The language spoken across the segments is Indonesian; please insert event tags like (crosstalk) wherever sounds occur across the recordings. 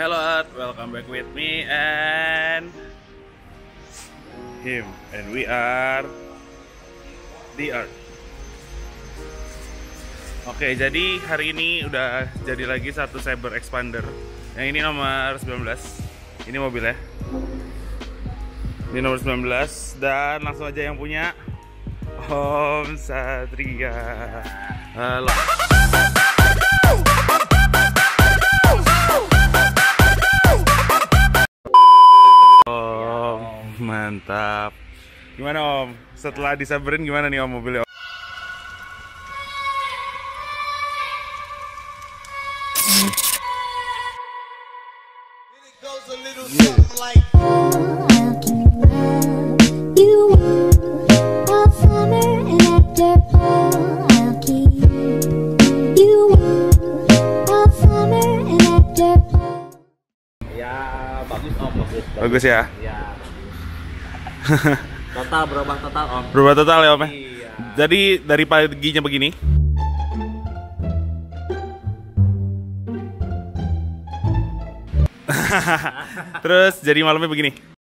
Hello Earth, welcome back with me and him and we are the Earth. Oke, jadi hari ini udah jadi lagi satu Cyber Expander. Yang ini nomor 19. Ini mobilnya. Ini nomor 19 dan langsung aja yang punya Om Satria. Halo. Mantap. Gimana Om? Setelah disaberin gimana nih Om mobilnya? It goes a little something like I'll keep love you warm all summer and after fall. I'll keep you warm all summer and after fall. Ya bagus om bagus. Bagus ya. Ya. (laughs) total berubah total om. Berubah total ya Om ya? Iya. Jadi dari paginya begini. (laughs) Terus jadi malamnya begini.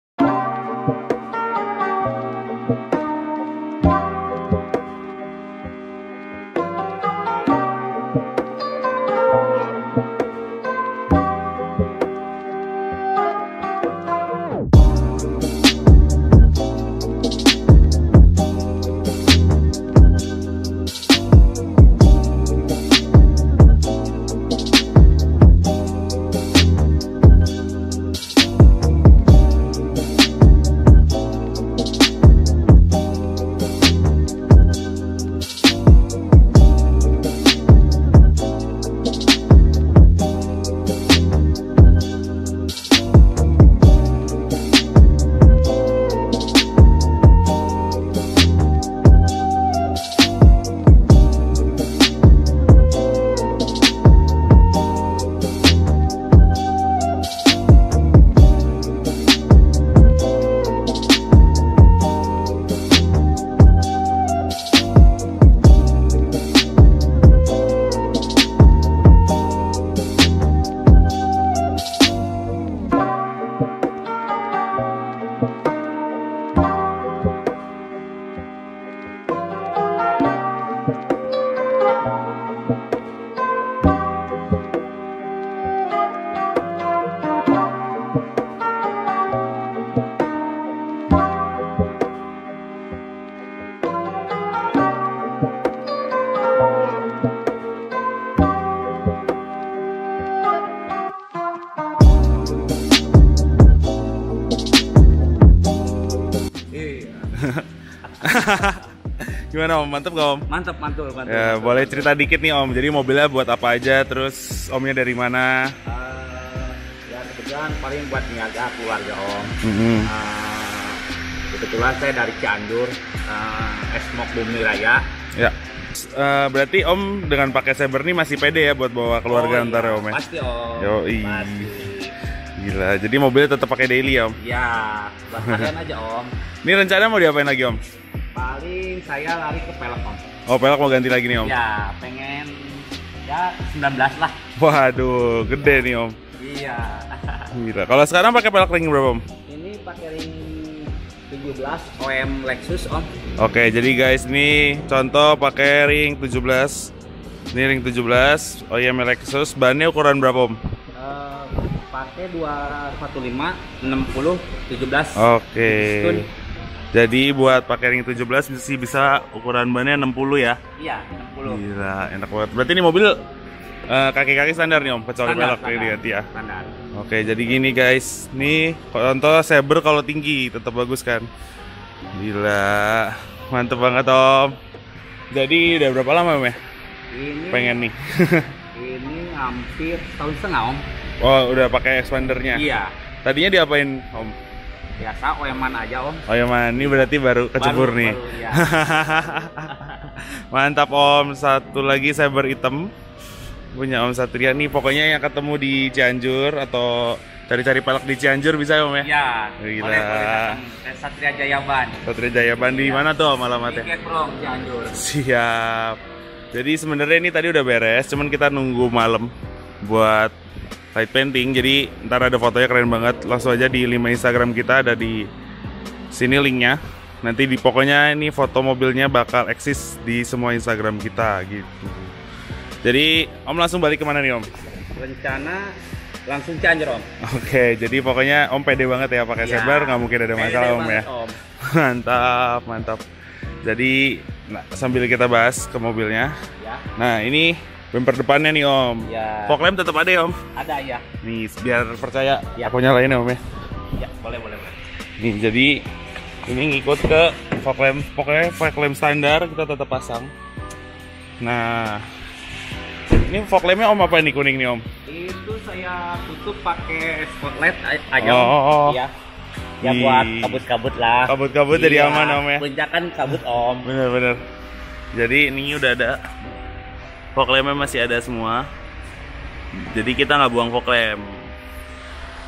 (laughs) Gimana Om? Mantep gak Om? Mantap mantul mantul. Ya, mantul. boleh cerita dikit nih Om. Jadi mobilnya buat apa aja? Terus Omnya dari mana? Eh, ya kebetulan paling buat niaga keluarga om. Mhm. Eh, kebetulan saya dari Cianjur, uh, Esmok Bumi Raya. Ya. Eh, berarti Om dengan pakai Saber nih masih pede ya buat bawa keluarga Oh, ntar ya iya, Om ya? Pasti om. Yoi. Pasti. Gila. Jadi mobilnya tetap pakai daily ya Om? Ya, buat kalian aja om. Ini rencana mau diapain lagi Om? Paling saya lari ke pelek om. Oh pelek mau ganti lagi nih Om? Ya, pengen ya 19 lah. Waduh, gede nih Om. Iya. (laughs) Gila. Kalau sekarang pakai pelek ring berapa Om? Ini pakai ring 17 OM Lexus om. Oke, jadi guys ini contoh pakai ring 17. Ini ring 17, OEM Lexus, bannya ukuran berapa Om? Eh, pakai 215 60 17. Oke. Stun. Jadi buat pakai ring 17 sih bisa ukuran bannya 60 ya. Iya, 60. Gila, enak banget. Berarti ini mobil eh, kaki-kaki standar nih Om, kecuali kayak diganti ya. Standar. Oke, jadi gini guys. Nih contoh Saber kalau tinggi tetap bagus kan. Gila. Mantep banget Om. Jadi udah berapa lama Om ya? Ini Pengen nih. (laughs) Ini hampir tahun setengah om. oh, udah pakai expandernya. Iya. Tadinya diapain Om? Biasa OM-an aja om. Oh ya man, ini berarti baru kecebur Baru- nih. baru, ya. (laughs) Mantap Om, satu lagi cyber item punya Om Satria nih. Pokoknya yang ketemu di Cianjur atau cari-cari pelek di Cianjur bisa Om ya? Iya. Gila. Boleh boleh datang ke Satria Jayaban. Satria Jaya Bandi Iya. mana tuh Om Di alamatnya? Keprong Cianjur. Siap. Jadi sebenarnya ini tadi udah beres, cuman kita nunggu malam buat light painting. Jadi ntar ada fotonya keren banget. Langsung aja di lima Instagram kita ada di sini linknya. Nanti di pokoknya ini foto mobilnya bakal eksis di semua Instagram kita gitu. Jadi Om langsung balik ke mana nih Om? Rencana langsung Cianjur om. Oke, jadi pokoknya Om pede banget ya pakai Iya. sabar, nggak mungkin ada masalah Om ya. Om. (laughs) mantap, mantap. Jadi nah, sambil kita bahas ke mobilnya. Ya, Nah ini bumper depannya nih Om. ya. Fog lamp tetap ada ya Om. Ada ya. Nih biar percaya. Ya. Aku nyalain ya Om ya. Ya, boleh boleh boleh. Nih jadi ini ngikut ke fog lamp. Pokoknya fog lamp standar kita tetap pasang. Nah ini fog lampnya Om apa nih kuning nih Om? Itu saya tutup pakai spotlight aja. Oh, oh, oh. Ya. Ya Di- buat kabut-kabut lah. Kabut-kabut jadi Iya, aman Om ya. Puncak kan kabut om. Bener-bener. Jadi ini udah ada fog lampnya masih ada semua. Jadi kita nggak buang fog lamp.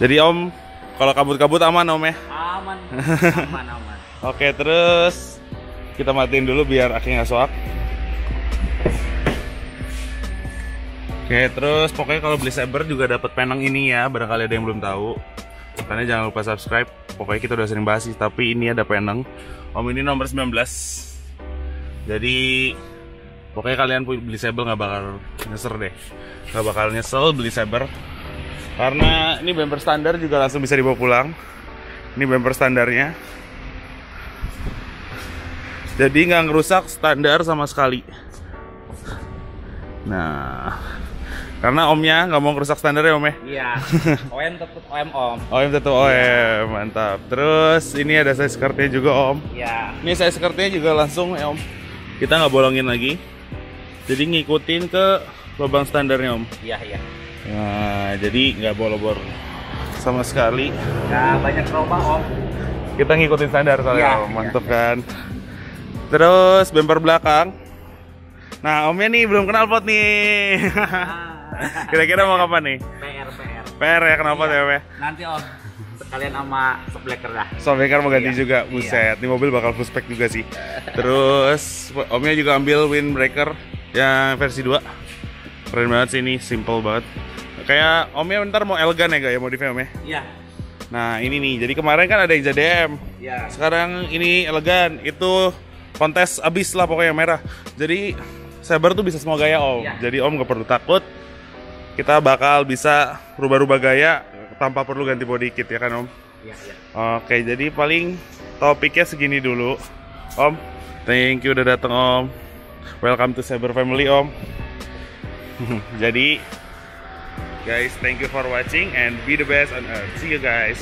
Jadi Om kalau kabut-kabut aman Om ya. Aman, (laughs) aman, aman. Oke terus kita matiin dulu biar akhirnya nggak soak. Oke terus pokoknya kalau beli saber juga dapat penang ini ya barangkali ada yang belum tahu. Makanya jangan lupa subscribe. Pokoknya kita udah sering bahas sih tapi ini ada penang. Om ini nomor 19. Jadi pokoknya kalian beli saber nggak bakal nyesel deh. Nggak bakal nyesel beli saber. Karena ini bumper standar juga langsung bisa dibawa pulang. Ini bumper standarnya. Jadi nggak ngerusak standar sama sekali. Nah, karena omnya nggak mau ngerusak standar ya om ya. Iya. (laughs) OM tetap OM om. Om tetap OM, mantap. Terus ini ada size skirtnya juga om. Iya. Ini size skirtnya juga langsung ya om. Kita nggak bolongin lagi. Jadi ngikutin ke lubang standarnya om. Iya, iya. Nah, jadi nggak bolobor sama sekali. Nggak banyak trauma om. Kita ngikutin standar soalnya Iya, om. Mantep kan. Terus bumper belakang. Nah, omnya nih belum kenal pot nih. (laughs) Kira-kira mau kapan nih? PR PR. PR ya kenapa Iya. ya om ya? Nanti om sekalian sama sebleker dah. Softbacker mau ganti Iya, juga, iya. buset. Ini mobil bakal full spec juga sih. Terus omnya juga ambil windbreaker yang versi 2. Keren banget sih ini, simple banget. Kayak omnya ntar mau elegan ya gak ya modifnya om ya? Iya. Nah ini nih, jadi kemarin kan ada yang JDM. Iya. Sekarang ini elegan, itu kontes abis lah pokoknya merah. Jadi Saber tuh bisa semua gaya om. Iya. Jadi om gak perlu takut. Kita bakal bisa rubah-rubah gaya tanpa perlu ganti body kit ya kan om. Iya, iya. Oke, jadi paling topiknya segini dulu. Om, thank you udah datang Om. Welcome to Cyber Family Om. (laughs) jadi, guys, thank you for watching and be the best on earth. See you guys.